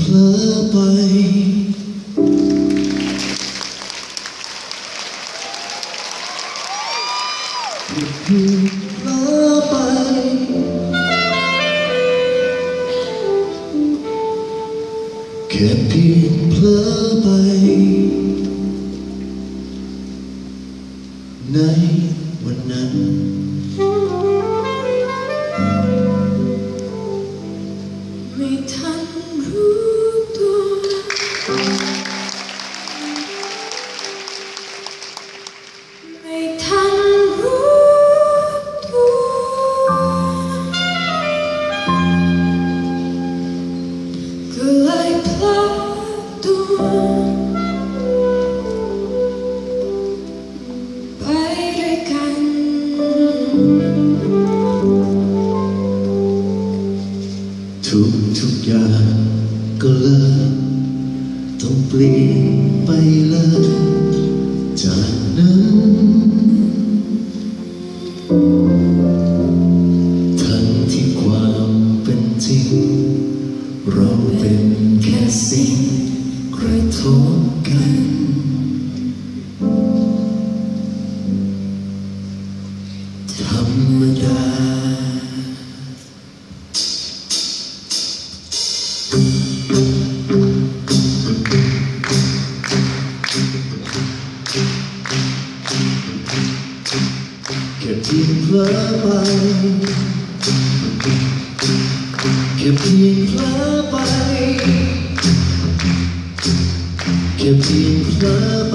เผลอไปเพียงเพลอไในวันนั้น ไม่ทันรู้ ทุกทุกอย่างก็เลิกต้องเปลี่ยนไปเลยจากนั้นทั้งที่ความเป็นจริง เราเป็นแค่สิ่งกระทบกันธรรมดา ค่เพียงเผลอไปแค่เพียงเผลอไปแค่เพียงเผลอไป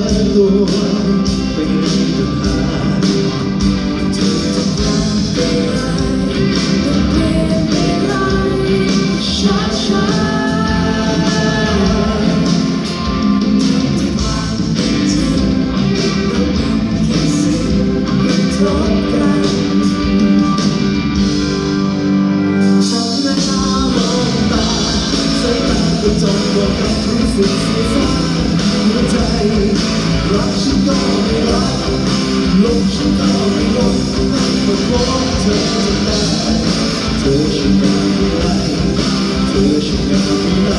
太多悲伤。 หัวใจรักฉันก็ไม่รักลงฉันก็ไม่ลงนั่นก็เพราะเธอจะเธอฉันยังไม่ไรเธอฉันยังไม่ไร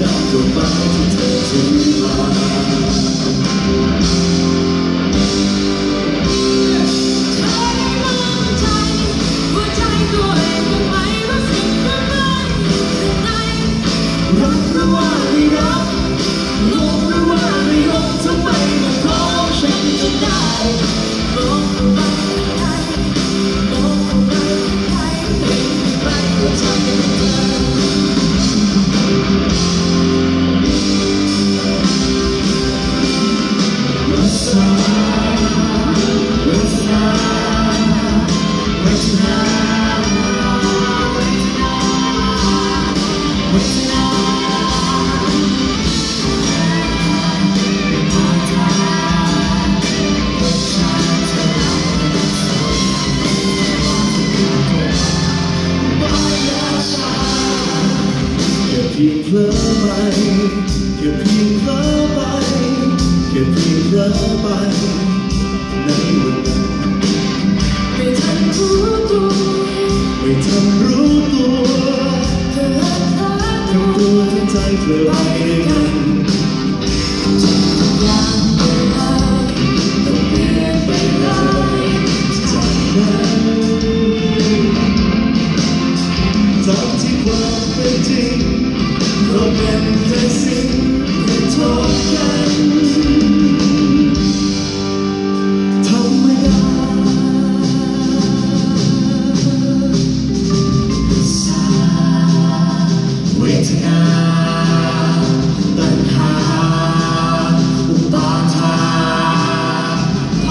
นั่นก็หมายเธอจะมา พียงเพ้อไปแค่เพียงเพ้อไปแค่เพียงเพ้อไปในวันนั้นไม่ทันรู้ตัวไม่ทันรู้ตัวเธอรักเธอทั้งตัวทั้งใจเพิ่อไปเองทุกอย่าง